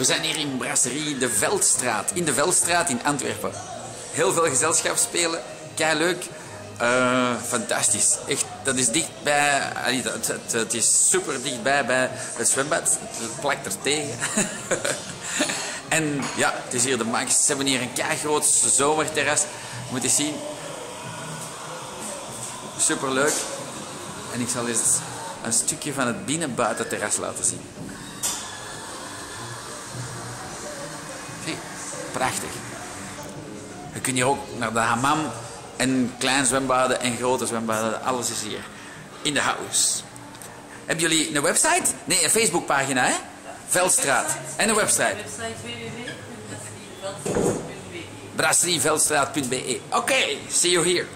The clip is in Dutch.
We zijn hier in Brasserie De Veldstraat. In de Veldstraat in Antwerpen. Heel veel gezelschap spelen. Kei leuk. Eh, fantastisch. Echt, dat is dichtbij. Het, het, het is super dichtbij bij het zwembad. Het plakt er tegen. en ja, het is hier de max. Ze hebben hier een kei groot zomerterras. Moet je zien. Super leuk. En ik zal eens een stukje van het binnen-buitenterras laten zien. Zie, prachtig. Je kunt hier ook naar de hammam en klein zwembaden en grote zwembaden. Alles is hier. In de house. Hebben jullie een website? Nee, een Facebookpagina, hè? Veldstraat. En een website. Website www.brasserieveldstraat.be Brasserieveldstraat.be. Oké, see you here.